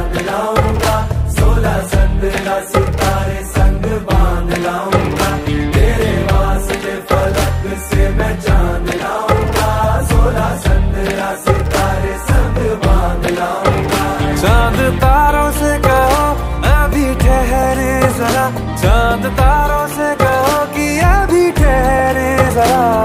बाँध लाऊँगा, सोलह संद्रा सितारे संग बाँध लाऊँगा। तेरे वास्ते फलक से मैं जान लाऊँगा, सोलह संद्रा सितारे संग बाँध लाऊँगा। चाँद तारों से कहो, अभी ठहरे जरा। चाँद तारों से कहो कि अभी ठहरे जरा।